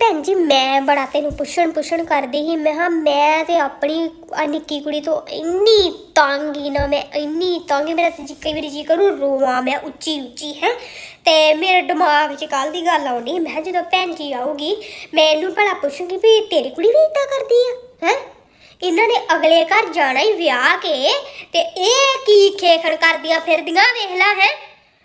ਭੈਣ ਜੀ, ਮੈਂ ਬੜਾ ਤੈਨੂੰ ਪੁੱਛਣ ਪੁੱਛਣ ਕਰਦੀ ਸੀ, ਮੈਂ ਹਾਂ ਮੈਂ ਤੇ ਆਪਣੀ ਆਹ ਨਿੱਕੀ ਕੁੜੀ ਤੋਂ ਇੰਨੀ ਤੰਗ ਹੀ ਨਾ, ਮੈਂ ਇੰਨੀ ਤੰਗ ਮੇਰਾ ਤੇ ਜੀ ਕਈ ਵਾਰੀ ਜੀ ਕਰੂ, ਰੋਵਾਂ ਮੈਂ ਉੱਚੀ ਉੱਚੀ, ਹੈ। ਤੇ ਮੇਰੇ ਦਿਮਾਗ 'ਚ ਕੱਲ ਦੀ ਗੱਲ ਆਉਣੀ ਮੈਂ ਕਿਹਾ ਜਦੋਂ ਭੈਣ ਜੀ ਆਊਗੀ, ਮੈਂ ਇਹਨੂੰ ਭਲਾ ਪੁੱਛੂੰਗੀ ਵੀ ਤੇਰੀ ਕੁੜੀ ਵੀ ਇਦਾਂ ਕਰਦੀ ਆ, ਹੈ? ਇਹਨਾਂ ਨੇ ਅਗਲੇ ਘਰ ਜਾਣਾ ਹੀ ਵਿਆਹ ਕੇ ਤੇ ਇਹ ਕੀ ਖੇਖਣ ਕਰਦੀਆਂ ਫਿਰਦੀਆਂ, ਵੇਖ ਲੈ, ਹੈ।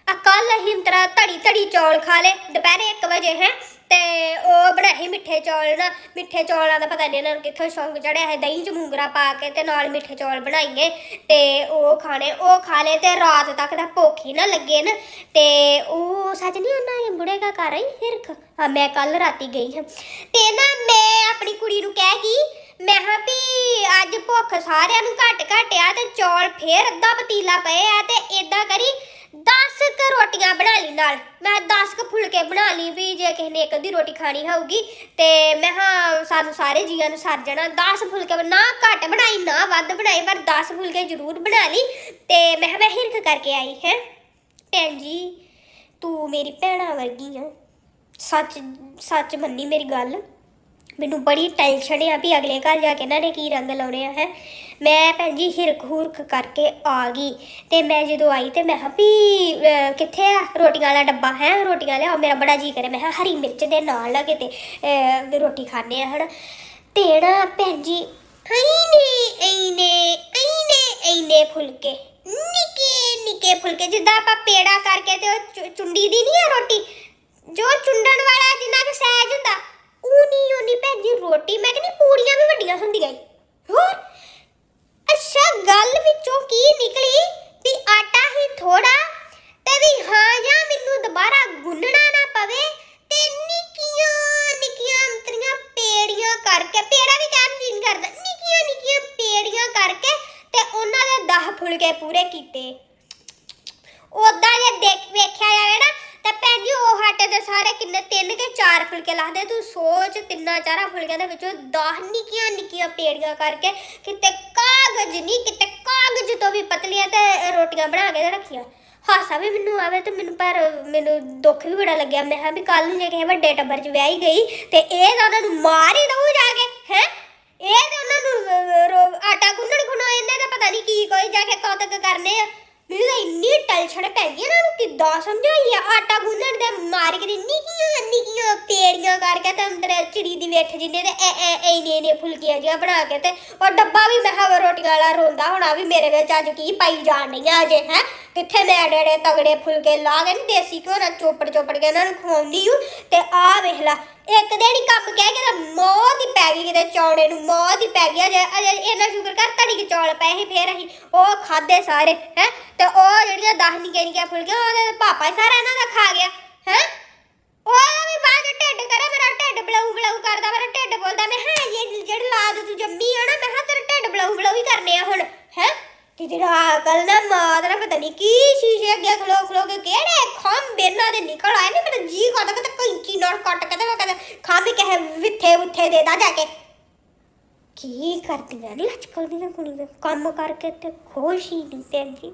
ਆ ਕੱਲ ਅਸੀਂ ਤਰਾ ਧੜੀ ਧੜੀ ਚੌਲ ਖਾ ਲੇ, ਦੁਪਹਿਰੇ 1 ਵਜੇ, ਹੈ। ਤੇ ਉਹ ਬਣਾਏ ਮਿੱਠੇ ਚੌਲ ਨਾ ਮਿੱਠੇ ਚੌਲਾਂ ਦਾ ਪਤਾ ਨਹੀਂ ਇਹਨਾਂ ਨੂੰ ਕਿੱਥੋਂ ਸ਼ੌਂਕ ਚੜਿਆ ਹੈ, ਦਹੀਂ ਚ ਮੂੰਗਰਾ ਪਾ ਕੇ ਤੇ ਨਾਲ ਮਿੱਠੇ ਚੌਲ ਬਣਾਈਏ ਤੇ ਉਹ ਖਾਣੇ, ਉਹ ਖਾ ਲਏ ਤੇ ਰਾਤ ਤੱਕ ਦਾ ਭੁੱਖ ਹੀ ਨਾ ਲੱਗੇ ਨਾ। ਤੇ ਉਹ ਸੱਚ ਨਹੀਂ ਉਹਨਾਂ ਇਹ ਬੁੜੇ ਦਾ ਘਰ ਆਈ ਹਿਰਖ? ਹਾਂ, ਮੈਂ ਕੱਲ ਰਾਤੀ ਗਈ ਹਾਂ। ਤੇ ਨਾ ਮੈਂ ਆਪਣੀ ਕੁੜੀ ਨੂੰ ਕਹਿ ਗਈ, ਮੈਂ ਹਾਂ ਵੀ ਅੱਜ ਭੁੱਖ ਸਾਰਿਆਂ ਨੂੰ ਘੱਟ ਘੱਟ ਆ ਤੇ ਚੌਲ ਫੇਰ ਅੱਧਾ ਪਤੀਲਾ ਪਏ ਆ ਤੇ ਇਦਾਂ ਕਰੀ ਰੋਟੀਆਂ ਨਾਲ। ਮੈਂ 10 ਕ ਫੁਲਕੇ ਬਣਾ ਲਈ ਵੀ ਜੇ ਕਿਸੇ ਨੇ ਇੱਕ ਅੱਧੀ ਰੋਟੀ ਖਾਣੀ ਹੋਊਗੀ, ਤੇ ਮੈਂ ਹਾਂ ਸਾਨੂੰ ਸਾਰੇ ਜੀਆਂ ਨੂੰ ਸਰ ਜਾਣਾ। 10 ਫੁਲਕੇ ਨਾ ਘੱਟ ਬਣਾਈ, ਨਾ ਵੱਧ ਬਣਾਈ, ਪਰ 10 ਫੁਲਕੇ ਜ਼ਰੂਰ ਬਣਾ ਲਈ। ਤੇ ਮੈਂ ਕਿਹਾ ਮੈਂ ਹਿਰਖ ਕਰਕੇ ਆਈ ਹੈ। ਭੈਣ ਜੀ, ਤੂੰ ਮੇਰੀ ਭੈਣਾ ਵਰਗੀ ਆ। ਸੱਚ ਸੱਚ ਮੰਨੀ ਮੇਰੀ ਗੱਲ। ਮੈਨੂੰ ਬੜੀ ਟੈਨਸ਼ਨ ਆ ਵੀ ਅਗਲੇ ਘਰ ਜਾ ਕੇ ਇਹਨਾਂ ਨੇ ਕੀ ਰੰਗ ਲਾਉਣੇ ਆ, ਹੈ। ਮੈਂ ਭੈਣ ਜੀ ਹਿਰਕ ਹੁਰਕ ਕਰਕੇ ਆ ਗਈ ਤੇ ਮੈਂ ਜਦੋਂ ਆਈ ਤੇ ਮੈਂ ਕਿਹਾ ਵੀ ਕਿੱਥੇ ਆ? ਰੋਟੀਆਂ ਵਾਲਾ ਡੱਬਾ, ਹੈ? ਰੋਟੀਆਂ ਲਿਆਓ। ਮੇਰਾ ਬੜਾ ਜੀ ਕਰੇ। ਮੈਂ ਕਿਹਾ ਹਰੀ ਮਿਰਚ ਦੇ ਨਾਲ ਲਗੇ ਤੇ ਰੋਟੀ ਖਾਣੇ ਆ ਹਣ ਤੇ ਨਾ ਭੈਣ ਜੀ ਐਨੇ ਐਨੇ ਐਨੇ ਐਨੇ ਫੁਲਕੇ, ਨਿੱਕੇ ਨਿੱਕੇ ਫੁਲਕੇ, ਜਿੱਦਾਂ ਆਪਾਂ ਪੇੜਾ ਕਰਕੇ ਤੇ ਉਹ ਚੁ- ਚੁੰਡੀ ਦੀ ਨਹੀਂ ਆ ਰੋਟੀ ਜੋ ਚੁੰਡਣ ਵਾਲਾ ਜਿੰਨਾ ਕੁ ਸਹਿਜ ਹੁੰਦਾ ਉਨੀ ਉਨੀ ਭੈਣ ਜੀ ਰੋਟੀ ਮੈਂ ਕਹਿੰਦੀ ਪੂੜੀਆਂ ਵੀ ਵੱਡੀਆਂ ਹੁੰਦੀਆਂ ਈ ਹੋਰ ਅੱਛਾ ਗੱਲ ਵਿੱਚੋਂ ਕੀ ਨਿਕਲੀ ਵੀ ਆਟਾ ਹੀ ਥੋੜਾ ਤੇ ਵੀ ਹਾਂ ਜਾਂ ਮੈਨੂੰ ਦੁਬਾਰਾ ਗੁੰਨਣਾ ਨਾ ਪਵੇ ਤੇ ਨਿੱਕੀਆਂ ਨਿੱਕੀਆਂ ਅੰਤਰੀਆਂ ਪੇੜੀਆਂ ਕਰਕੇ ਪੇੜਾ ਵੀ ਕਹਿਣ ਦੀ ਨਹੀਂ ਕਰਦਾ ਨਿੱਕੀਆਂ ਨਿੱਕੀਆਂ ਪੇੜੀਆਂ ਕਰਕੇ ਤੇ ਉਹਨਾਂ ਦੇ 10 ਪੂਰੇ ਕੀਤੇ। ਉਦਾਂ ਜੇ ਦੇਖ ਵੇਖਿਆ ਜਾਵੇ ਨਾ, ਤਾਂ ਭੈਣ ਜੀ ਉਹ ਆਟੇ ਦੇ ਸਾਰੇ ਕਿੰਨੇ, ਤਿੰਨ ਕੇ ਚਾਰ ਫੁਲਕੇ ਲਾਦੇ ਤੂੰ ਸੋਚ ਤਿੰਨਾਂ ਚਾਰਾਂ ਫੁਲਕਿਆਂ ਦੇ ਵਿੱਚੋਂ 10 ਨਿੱਕੀਆਂ ਨਿੱਕੀਆਂ ਪੇੜੀਆਂ ਕਰਕੇ ਕਿਤੇ ਕਾਗਜ਼ ਨਹੀਂ ਕਿਤੇ ਕਾਗਜ਼ ਤੋਂ ਵੀ ਪਤਲੀਆਂ ਤੇ ਰੋਟੀਆਂ ਬਣਾ ਕੇ ਤੇ ਰੱਖੀਆਂ। ਹਾਸਾ ਵੀ ਮੈਨੂੰ ਆਵੇ ਤੇ ਮੈਨੂੰ ਪਰ ਮੈਨੂੰ ਦੁੱਖ ਵੀ ਬੜਾ ਲੱਗਿਆ। ਮੈਂ ਕਿਹਾ ਵੀ ਕੱਲ ਨੂੰ ਜੇ ਕਿਸੇ ਵੱਡੇ ਟੱਬਰ 'ਚ ਵਿਆਹੀ ਗਈ ਤੇ ਇਹ ਤਾਂ ਉਹਨਾਂ ਨੂੰ ਮਾਰ ਹੀ ਦਊ ਜਾ ਕੇ, ਹੈ? ਇਹ ਤੇ ਉਹਨਾਂ ਨੂੰ ਆਟਾ ਗੁੰਨਣ ਖੁਣਾ ਇਹਨੇ ਤਾਂ ਪਤਾ ਨਹੀਂ ਕੀ ਕੋਈ ਜਾ ਕੇ ਕੌਤਕ ਕਰਨੇ ਆ। ਮੈਨੂੰ ਤਾਂ ਇੰਨੀ ਟੈਨਸ਼ਨ ਪੈ ਗਈ ਇਹਨਾਂ ਨੂੰ ਕਿੱਦਾਂ ਸਮਝਾਈ ਆਟਾ ਗੁੰਨਣ ਦੇ ਮਾਰ ਕੇ ਤੇ ਨਿੱਕੀਆਂ ਨਿੱਕੀਆਂ ਪੇੜੀਆਂ ਕਰਕੇ ਤੇ ਅੰਦਰ ਚਿੜੀ ਦੀ ਵੇਠ ਜਿੰਨੇ ਤੇ ਐ ਐ ਐਨੇ ਐਨੇ ਫੁਲਕੀਆਂ ਜਿਹਾ ਬਣਾ ਕੇ ਤੇ ਉਹ ਡੱਬਾ ਵੀ ਮੈਂ ਹਵਾ ਰੋਟੀਆਂ ਵਾਲਾ ਰੋਂਦਾ ਹੋਣਾ ਵੀ ਮੇਰੇ ਵਿੱਚ ਅੱਜ ਕੀ ਪਾਈ ਜਾਣ ਨਹੀਂ ਆ ਅਜੇ, ਹੈ? ਕਿੱਥੇ ਮੈਂ ਡੇੜੇ ਤਗੜੇ ਫੁਲਕੇ ਲਾ ਕੇ ਨੀ ਦੇਸੀ ਘਿਓ ਨਾਲ ਚੋਪੜ ਚੋਪੜ ਕੇ ਇਹਨਾਂ ਨੂੰ ਖਵਾਉਂਦੀ ਹੂੰ ਤੇ ਆ ਵੇਖ ਲੈ, ਇੱਕ ਦਿਨ ਹੀ ਕੰਮ ਕਹਿ ਕੇ ਤਾਂ ਮੌਤ ਹੀ ਪੈ ਗਈ ਕਿਤੇ ਚੌੜੇ ਨੂੰ, ਮੌਤ ਹੀ ਪੈ ਗਈ ਅਜੇ ਅਜੇ ਇਹਨਾਂ ਸ਼ੁਕਰ ਕਰ ਧੜੀ ਕੇ ਚੌਲ ਪਏ ਸੀ, ਫੇਰ ਅਸੀਂ ਉਹ ਖਾਦੇ ਸਾਰੇ, ਹੈ? ਤੇ ਉਹ ਜਿਹੜੀਆਂ 10 ਨਿੱਕੀਆਂ ਨਿੱਕੀਆਂ ਫੁਲਕੀਆਂ ਉਹਦੇ ਤਾਂ ਪਾਪਾ ਹੀ ਸਾਰਾ හිතෙනවා අකල්නම් මාතර පතන කී ශීෂයක් ගිය කලෝ කලෝගේ කේනේ. කම් බෙන්නාද නිකල අයනේ මට ජී කටකත කිංකි නෝර කටකත කද කාමි කහ විත්තේ උත්තේ දේ දාජාකේ. කී කරති ගනි අච්කල් දින කුණිද කම්ම කරකෙත් කොෂී නිතෙන්දී